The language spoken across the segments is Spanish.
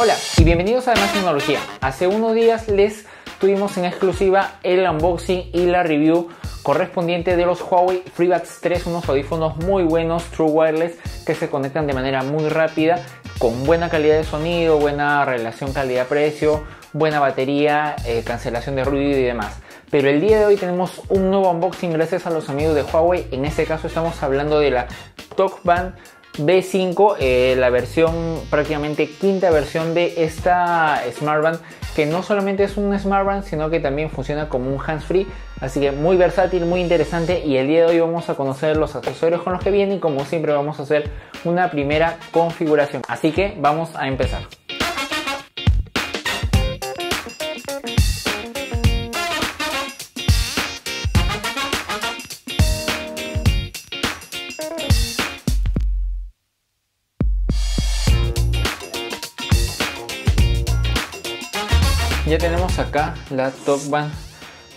Hola y bienvenidos a Demás Tecnología. Hace unos días les tuvimos en exclusiva el unboxing y la review correspondiente de los Huawei FreeBuds 3, unos audífonos muy buenos, True Wireless, que se conectan de manera muy rápida, con buena calidad de sonido, buena relación calidad-precio, buena batería, eh, cancelación de ruido y demás. Pero el día de hoy tenemos un nuevo unboxing gracias a los amigos de Huawei. En este caso estamos hablando de la TalkBand B5, eh, la versión prácticamente quinta versión de esta Smartband que no solamente es un Smartband sino que también funciona como un hands-free. Así que muy versátil, muy interesante y el día de hoy vamos a conocer los accesorios con los que viene y como siempre vamos a hacer una primera configuración. Así que vamos a empezar Ya tenemos acá la Talkband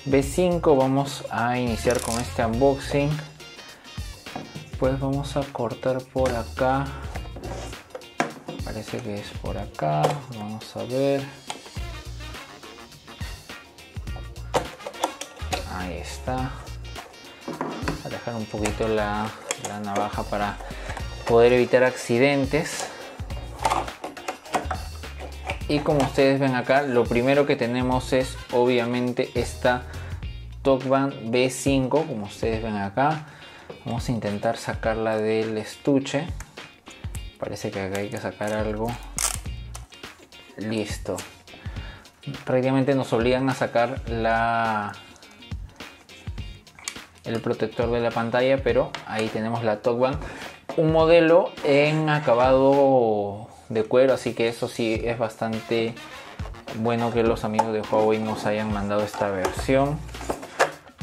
B5. Vamos a iniciar con este unboxing. Pues vamos a cortar por acá. Parece que es por acá. Vamos a ver. Ahí está. a dejar un poquito la, la navaja para poder evitar accidentes y como ustedes ven acá lo primero que tenemos es obviamente esta Talkband B5 como ustedes ven acá. Vamos a intentar sacarla del estuche. Parece que acá hay que sacar algo. Listo. Prácticamente nos obligan a sacar la el protector de la pantalla pero ahí tenemos la Talkband un modelo en acabado de cuero, así que eso sí es bastante bueno que los amigos de Huawei nos hayan mandado esta versión.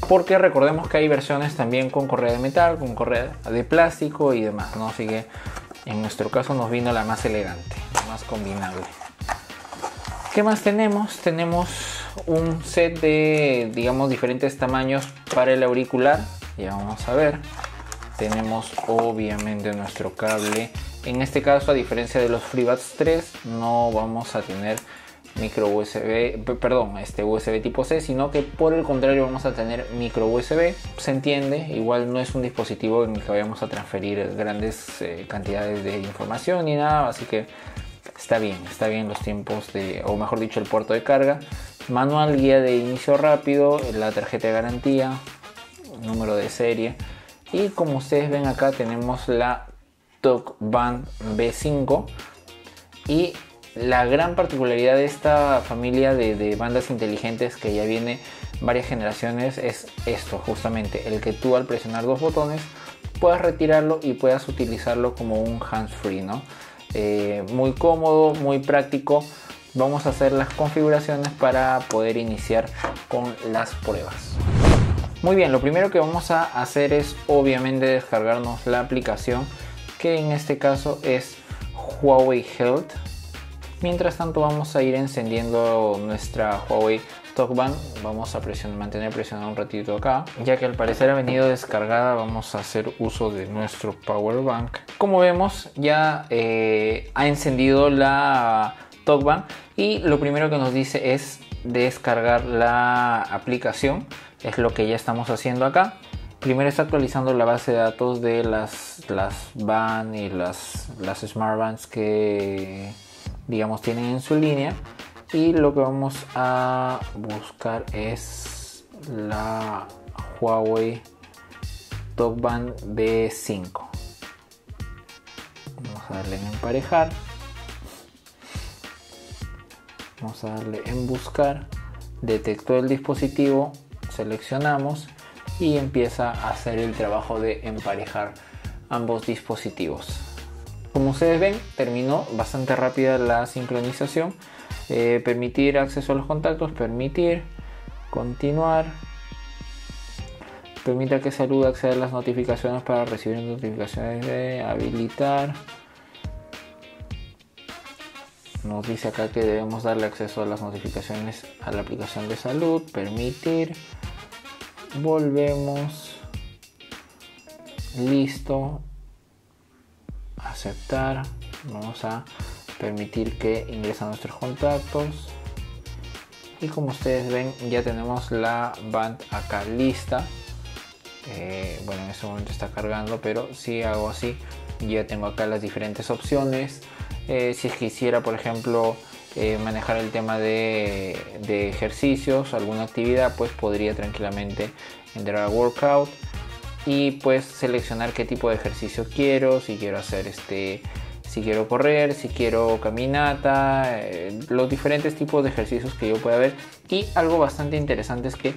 Porque recordemos que hay versiones también con correa de metal, con correa de plástico y demás, ¿no? Así que en nuestro caso nos vino la más elegante, la más combinable. ¿Qué más tenemos? Tenemos un set de, digamos, diferentes tamaños para el auricular. Ya vamos a ver. Tenemos obviamente nuestro cable en este caso, a diferencia de los FreeBuds 3, no vamos a tener micro USB, perdón, este USB tipo C, sino que por el contrario vamos a tener micro USB. Se entiende, igual no es un dispositivo en el que vayamos a transferir grandes eh, cantidades de información ni nada, así que está bien, está bien los tiempos de, o mejor dicho, el puerto de carga. Manual, guía de inicio rápido, la tarjeta de garantía, número de serie. Y como ustedes ven acá tenemos la TalkBand Band B5 y la gran particularidad de esta familia de, bandas inteligentes que ya viene varias generaciones es esto justamente el que tú al presionar dos botones puedas retirarlo y puedas utilizarlo como un hands free no eh, muy cómodo muy práctico. Vamos a hacer las configuraciones para poder iniciar con las pruebas. Muy bien lo primero que vamos a hacer es obviamente descargarnos la aplicación que en este caso es Huawei Health. Mientras tanto vamos a ir encendiendo nuestra Huawei TalkBand. Vamos a presionar, mantener presionado un ratito acá. Ya que al parecer ha venido descargada vamos a hacer uso de nuestro Power Bank. Como vemos ya eh, ha encendido la TalkBand y lo primero que nos dice es descargar la aplicación. Es lo que ya estamos haciendo acá primero está actualizando la base de datos de las, las van y las, las smart bands que digamos tienen en su línea. Y lo que vamos a buscar es la Huawei Talkband B5 vamos a darle en emparejar. Vamos a darle en buscar. Detectó el dispositivo. Seleccionamos y empieza a hacer el trabajo de emparejar ambos dispositivos. Como ustedes ven, terminó bastante rápida la sincronización. Eh, permitir acceso a los contactos, permitir, continuar. Permita que salude acceder a las notificaciones para recibir notificaciones de habilitar. Nos dice acá que debemos darle acceso a las notificaciones a la aplicación de salud, permitir volvemos. Listo. Aceptar. Vamos a permitir que ingrese a nuestros contactos. Y como ustedes ven ya tenemos la band acá lista. Eh, bueno en este momento está cargando pero si hago así ya tengo acá las diferentes opciones. Eh, si quisiera por ejemplo eh, manejar el tema de, ejercicios alguna actividad pues podría tranquilamente entrar a workout y pues seleccionar qué tipo de ejercicio quiero si quiero hacer este si quiero correr, si quiero caminata, eh, los diferentes tipos de ejercicios que yo pueda ver. Y algo bastante interesante es que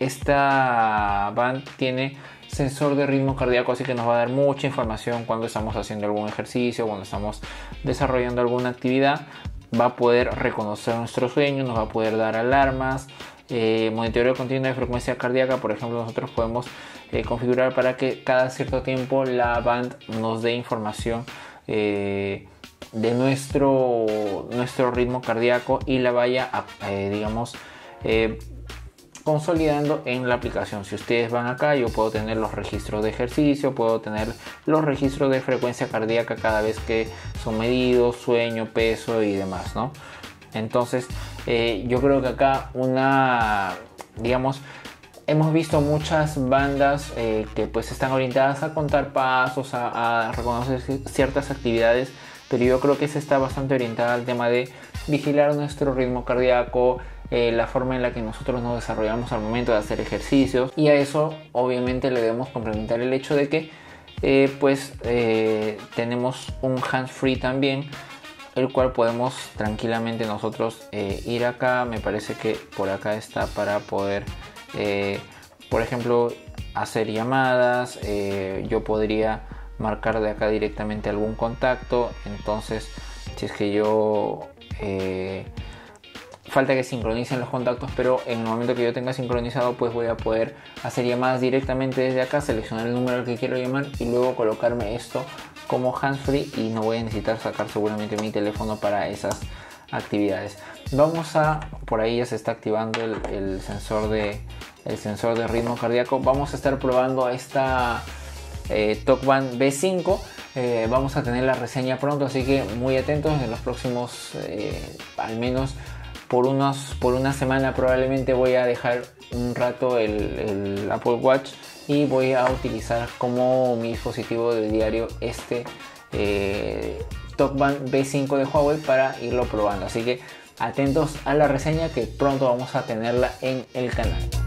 esta band tiene sensor de ritmo cardíaco, así que nos va a dar mucha información cuando estamos haciendo algún ejercicio, cuando estamos desarrollando alguna actividad. Va a poder reconocer nuestro sueño, nos va a poder dar alarmas. Eh, monitoreo continuo de frecuencia cardíaca, por ejemplo, nosotros podemos eh, configurar para que cada cierto tiempo la band nos dé información eh, de nuestro, nuestro ritmo cardíaco y la vaya, eh, digamos, consolidando en la aplicación. Si ustedes van acá, yo puedo tener los registros de ejercicio, puedo tener los registros de frecuencia cardíaca cada vez que son medidos, sueño, peso y demás, ¿no? Entonces, yo creo que acá una, digamos, hemos visto muchas bandas eh, que pues están orientadas a contar pasos, a, reconocer ciertas actividades, pero yo creo que esa está bastante orientada al tema de vigilar nuestro ritmo cardíaco, eh, la forma en la que nosotros nos desarrollamos al momento de hacer ejercicios. Y a eso obviamente le debemos complementar el hecho de que eh, pues tenemos un hands free también el cual podemos tranquilamente nosotros ir acá. Me parece que por acá está para poder eh, por ejemplo, hacer llamadas, eh, yo podría marcar de acá directamente algún contacto, entonces si es que yo eh, falta que sincronicen los contactos, pero en el momento que yo tenga sincronizado, pues voy a poder hacer llamadas directamente desde acá, seleccionar el número al que quiero llamar y luego colocarme esto como hands free y no voy a necesitar sacar seguramente mi teléfono para esas actividades. Vamos a, por ahí ya se está activando el, sensor de el sensor de ritmo cardíaco. Vamos a estar probando esta eh, TalkBand B5. Eh, vamos a tener la reseña pronto, así que muy atentos en los próximos, eh, al menos por, unos, por una semana probablemente voy a dejar un rato el, el Apple Watch y voy a utilizar como mi dispositivo de diario este eh, TalkBand B5 de Huawei para irlo probando. Así que atentos a la reseña que pronto vamos a tenerla en el canal.